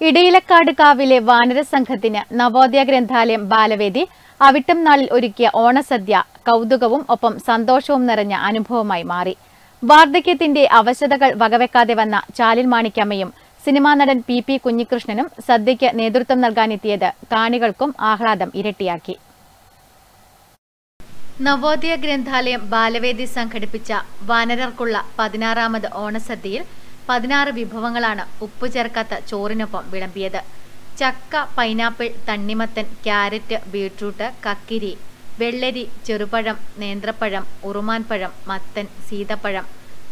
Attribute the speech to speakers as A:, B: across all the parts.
A: ഇടയിലക്കാട് കാവിലെ വാനര സംഘത്തിന് നവോദയ ഗ്രന്ഥാലയം ബാലവേദി അവിട്ടം നാളിൽ ഒരുക്കിയ ഓണസദ്യ കൗതുകവും ഒപ്പം സന്തോഷവും നിറഞ്ഞ അനുഭവമായി മാറി. വാർദ്ധക്യത്തിന്റെ അവശതകൾ വകവെക്കാതെ വന്ന ചാലിൽ മാണിക്കമ്മയും സിനിമാ നടൻ പി പി കുഞ്ഞികൃഷ്ണനും സദ്യയ്ക്ക് നേതൃത്വം നൽകാനെത്തിയത് കാണികൾക്കും ആഹ്ലാദം ഇരട്ടിയാക്കി. നവോദയ ഗ്രന്ഥാലയം ബാലവേദി സംഘടിപ്പിച്ച വാനരർക്കുള്ള പതിനാറാമത് ഓണസദ്യയിൽ പതിനാറ് വിഭവങ്ങളാണ് ഉപ്പ് ചേർക്കാത്ത ചോറിനൊപ്പം വിളമ്പിയത്. ചക്ക പൈനാപ്പിൾ തണ്ണിമത്തൻ ക്യാരറ്റ് ബീട്രൂട്ട് കക്കിരി വെള്ളരി ചെറുപഴം നേന്ത്രപ്പഴം ഉറുമാൻപഴം മത്തൻ സീതപ്പഴം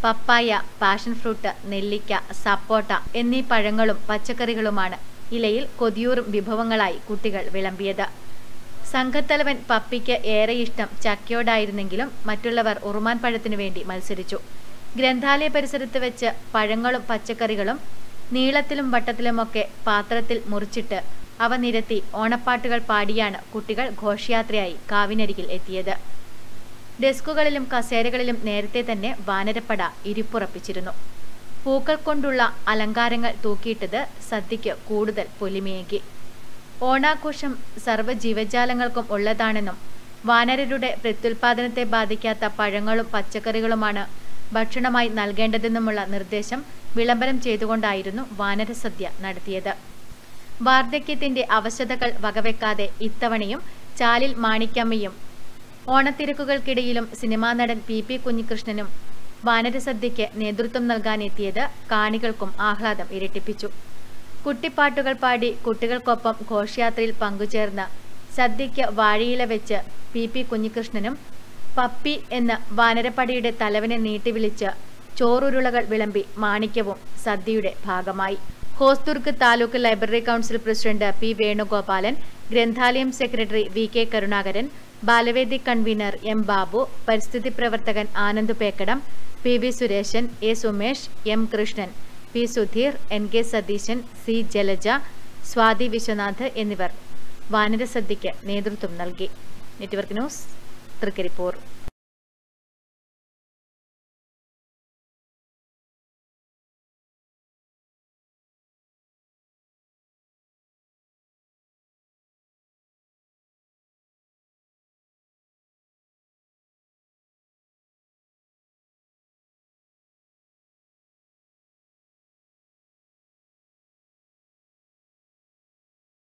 A: പപ്പായ പാഷൻ ഫ്രൂട്ട് നെല്ലിക്ക സപ്പോട്ട എന്നീ പഴങ്ങളും പച്ചക്കറികളുമാണ് ഇലയിൽ കൊതിയൂറും വിഭവങ്ങളായി കുട്ടികൾ വിളമ്പിയത്. സംഘത്തലവൻ പപ്പിക്ക് ഏറെ ഇഷ്ടം ചക്കയോടായിരുന്നെങ്കിലും മറ്റുള്ളവർ ഉറുമാൻ പഴത്തിനു വേണ്ടി മത്സരിച്ചു. ഗ്രന്ഥാലയ പരിസരത്ത് വെച്ച് പഴങ്ങളും പച്ചക്കറികളും നീളത്തിലും വട്ടത്തിലുമൊക്കെ പാത്രത്തിൽ മുറിച്ചിട്ട് അവ നിരത്തി ഓണപ്പാട്ടുകൾ പാടിയാണ് കുട്ടികൾ ഘോഷയാത്രയായി കാവിനരികിൽ എത്തിയത്. ഡെസ്കുകളിലും കസേരകളിലും നേരത്തെ തന്നെ വാനരപ്പട ഇരിപ്പുറപ്പിച്ചിരുന്നു. പൂക്കൾ കൊണ്ടുള്ള അലങ്കാരങ്ങൾ തൂക്കിയിട്ടത് സദ്യയ്ക്ക് കൂടുതൽ പൊലിമയേകി. ഓണാഘോഷം സർവ ജീവജാലങ്ങൾക്കും ഉള്ളതാണെന്നും വാനരരുടെ പ്രത്യുൽപാദനത്തെ ബാധിക്കാത്ത പഴങ്ങളും പച്ചക്കറികളുമാണ് ഭക്ഷണമായി നൽകേണ്ടതെന്നുമുള്ള നിർദ്ദേശം വിളംബരം ചെയ്തുകൊണ്ടായിരുന്നു വാനരസദ്യ നടത്തിയത്. വാർദ്ധക്യത്തിന്റെ അവശതകൾ വകവെക്കാതെ ഇത്തവണയും ചാലിൽ മാണിക്കമ്മയും ഓണത്തിരക്കുകൾക്കിടയിലും സിനിമാ നടൻ പി പി കുഞ്ഞികൃഷ്ണനും വാനരസദ്യയ്ക്ക് നേതൃത്വം നൽകാനെത്തിയത് കാണികൾക്കും ആഹ്ലാദം ഇരട്ടിപ്പിച്ചു. കുട്ടിപ്പാട്ടുകൾ പാടി കുട്ടികൾക്കൊപ്പം ഘോഷയാത്രയിൽ പങ്കുചേർന്ന് സദ്യയ്ക്ക് വാഴയില വെച്ച് പി പി കുഞ്ഞികൃഷ്ണനും പപ്പി എന്ന വാനരപ്പടിയുടെ തലവനെ നീട്ടിവിളിച്ച് ചോറുരുളകൾ വിളമ്പി മാണിക്യവും സദ്യയുടെ ഭാഗമായി. Hosdurg taluk library council president P Venugopalan ഗ്രന്ഥാലയം secretary V K Karunakaran Balavedi convener M Babu പരിസ്ഥിതി പ്രവർത്തകൻ Anand Pekkadam P V Sureshan A Sumesh M Krishnan P Sudheer N K Satheesan C Jalaja Swathi Viswanath എന്നിവർ വാനരസദ്യയ്ക്ക് നേതൃത്വം നൽകി. Network news Trikaripur